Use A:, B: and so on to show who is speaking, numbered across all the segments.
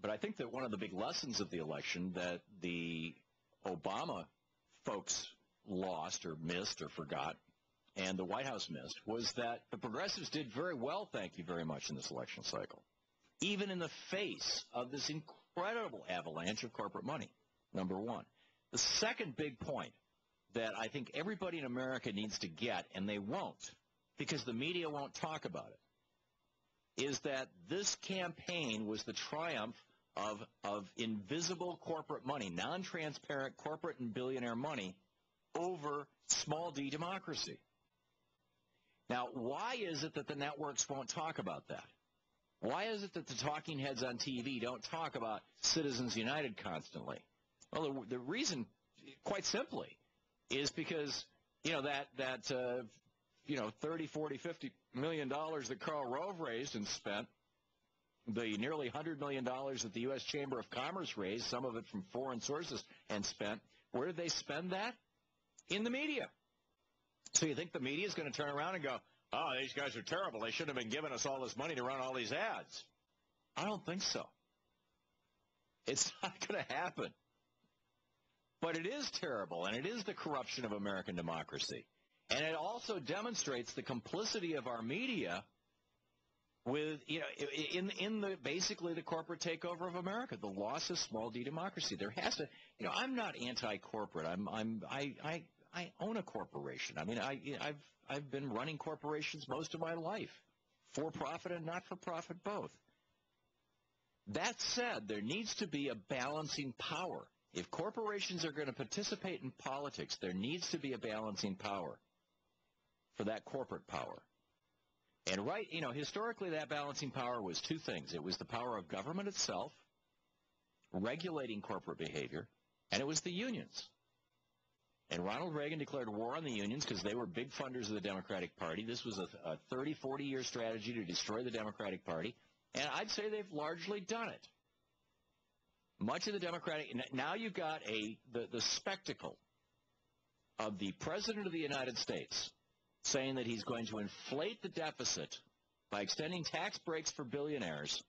A: but I think that one of the big lessons of the election that the Obama folks lost or missed or forgot, and the White House missed, was that the progressives did very well, thank you very much, in this election cycle, even in the face of this incredible avalanche of corporate money, number one. The second big point that I think everybody in America needs to get, and they won't, because the media won't talk about it, is that this campaign was the triumph of, of invisible corporate money, non-transparent corporate and billionaire money over small d democracy. Now, why is it that the networks won't talk about that? Why is it that the talking heads on TV don't talk about Citizens United constantly? Well, the, the reason, quite simply, is because you know that that uh, you know 30, 40, 50 million dollars that Karl Rove raised and spent, the nearly 100 million dollars that the U.S. Chamber of Commerce raised, some of it from foreign sources, and spent. Where did they spend that? In the media. So you think the media is going to turn around and go, "Oh, these guys are terrible. They shouldn't have been giving us all this money to run all these ads." I don't think so. It's not going to happen. But it is terrible, and it is the corruption of American democracy. And it also demonstrates the complicity of our media with, you know, in, in the, basically the corporate takeover of America, the loss of small d democracy. There has to, you know, I'm not anti-corporate. I'm, I'm, I, I, I own a corporation. I mean, I, I've, I've been running corporations most of my life, for profit and not for profit both. That said, there needs to be a balancing power. If corporations are going to participate in politics, there needs to be a balancing power for that corporate power. And right, you know, historically that balancing power was two things. It was the power of government itself, regulating corporate behavior, and it was the unions. And Ronald Reagan declared war on the unions because they were big funders of the Democratic Party. This was a, a 30, 40 year strategy to destroy the Democratic Party. And I'd say they've largely done it much of the Democratic now you've got a the, the spectacle of the President of the United States saying that he's going to inflate the deficit by extending tax breaks for billionaires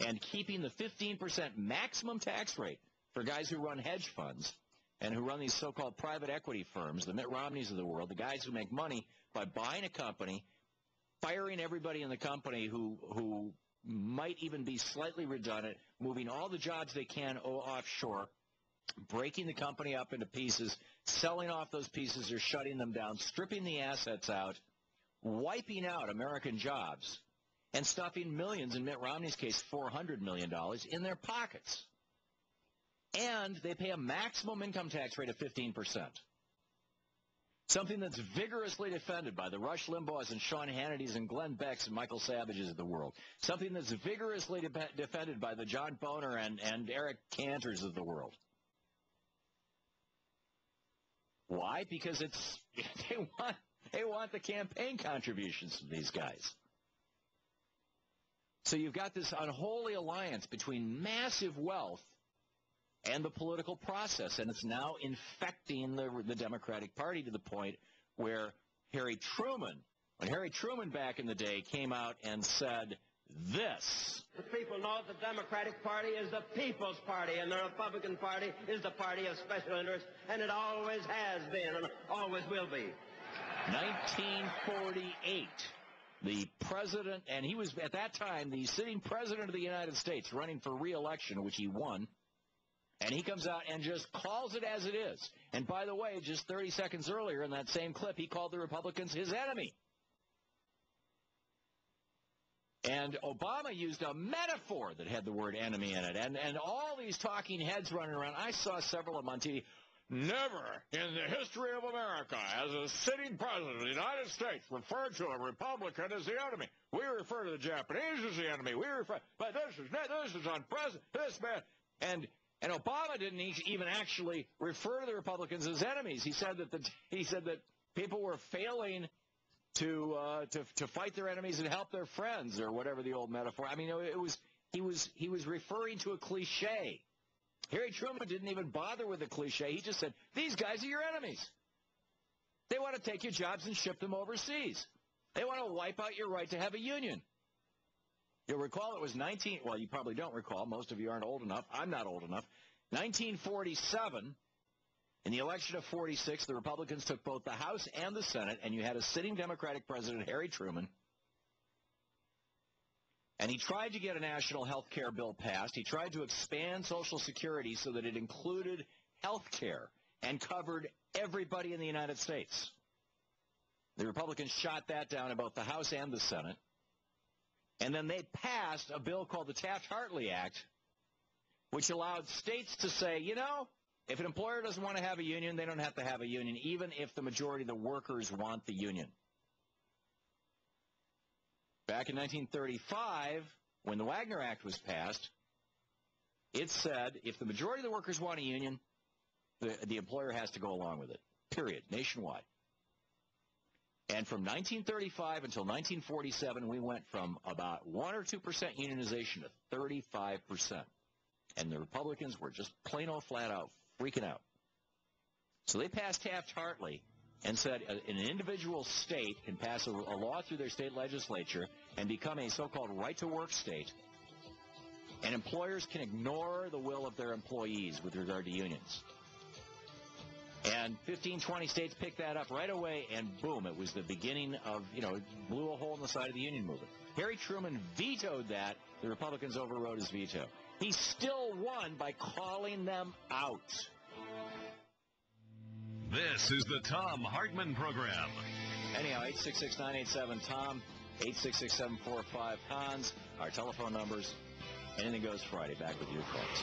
A: and keeping the 15% maximum tax rate for guys who run hedge funds and who run these so-called private equity firms, the Mitt Romneys of the world, the guys who make money by buying a company, firing everybody in the company who who might even be slightly redundant, moving all the jobs they can offshore, breaking the company up into pieces, selling off those pieces or shutting them down, stripping the assets out, wiping out American jobs, and stuffing millions, in Mitt Romney's case, $400 million, in their pockets. And they pay a maximum income tax rate of 15%. Something that's vigorously defended by the Rush Limbaughs and Sean Hannity's and Glenn Beck's and Michael Savages of the world. Something that's vigorously de- defended by the John Boehner and, and Eric Cantors of the world. Why? Because it's they want they want the campaign contributions from these guys. So you've got this unholy alliance between massive wealth and the political process. And it's now infecting the, the Democratic Party to the point where Harry Truman, when Harry Truman back in the day came out and said this.
B: The people know the Democratic Party is the people's party and the Republican Party is the party of special interest and it always has been and always will be.
A: 1948 the president, and he was at that time the sitting president of the United States running for reelection, which he won. And he comes out and just calls it as it is. And by the way, just 30 seconds earlier in that same clip, he called the Republicans his enemy. And Obama used a metaphor that had the word enemy in it. And, and all these talking heads running around, I saw several of them on TV. Never in the history of America has a sitting president of the United States referred to a Republican as the enemy. We refer to the Japanese as the enemy. We refer, but this is this is unprecedented. This man, and and Obama didn't even actually refer to the Republicans as enemies. He said that the, he said that people were failing to, uh, to to fight their enemies and help their friends, or whatever the old metaphor. I mean, it was he was he was referring to a cliche. Harry Truman didn't even bother with the cliche. He just said, "These guys are your enemies. They want to take your jobs and ship them overseas. They want to wipe out your right to have a union." You'll recall it was 19, well, you probably don't recall. Most of you aren't old enough. I'm not old enough. 1947, in the election of 46, the Republicans took both the House and the Senate, and you had a sitting Democratic president, Harry Truman, and he tried to get a national health care bill passed. He tried to expand Social Security so that it included health care and covered everybody in the United States. The Republicans shot that down in both the House and the Senate. And then they passed a bill called the Taft-Hartley Act, which allowed states to say, you know, if an employer doesn't want to have a union, they don't have to have a union, even if the majority of the workers want the union. Back in 1935, when the Wagner Act was passed, it said if the majority of the workers want a union, the, the employer has to go along with it, period, nationwide. And from 1935 until 1947, we went from about 1 or 2% unionization to 35%. And the Republicans were just plain old flat out freaking out. So they passed Taft-Hartley and said uh, an individual state can pass a, a law through their state legislature and become a so-called right-to-work state, and employers can ignore the will of their employees with regard to unions. And 15, 20 states picked that up right away, and boom, it was the beginning of, you know, blew a hole in the side of the union movement. Harry Truman vetoed that. The Republicans overrode his veto. He still won by calling them out.
C: This is the Thom Hartmann Program.
A: Anyhow, 866-987-TOM, 866-745-CONS, our telephone numbers. Anything goes Friday. Back with your calls.